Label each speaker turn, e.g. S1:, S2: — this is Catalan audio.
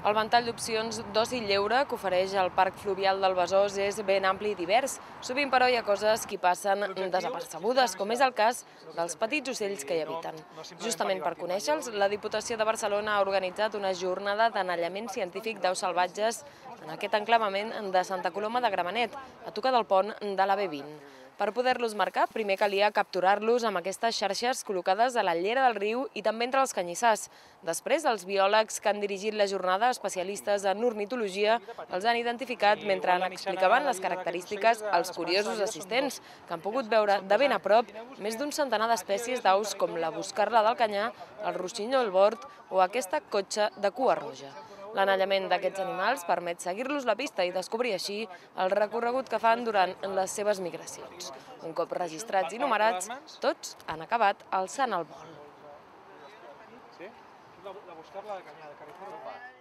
S1: El ventall d'opcions d'oci lleure que ofereix el Parc Fluvial del Besòs és ben ampli i divers. Sovint, però, hi ha coses que passen desapercebudes, com és el cas dels petits ocells que hi habiten. Justament per conèixer-los, la Diputació de Barcelona ha organitzat una jornada d'anellament científic d'aus salvatges en aquest enclavament de Santa Coloma de Gramenet, a tocar del pont de la B20. Per poder-los marcar, primer calia capturar-los amb aquestes xarxes col·locades a la llera del riu i també entre els canyissars. Després, els biòlegs que han dirigit la jornada, especialistes en ornitologia, els han identificat mentre han explicaven les característiques als curiosos assistents, que han pogut veure de ben a prop més d'un centenar d'espècies d'aus com la buscarla del canyar, el rossinyol bord o aquesta cotxa de cua roja. L'anellament d'aquests animals permet seguir-los la pista i descobrir així el recorregut que fan durant les seves migracions. Un cop registrats i numerats, tots han acabat alçant el vol.
S2: Sí? La, la buscar la de Canyada, Carrizosa.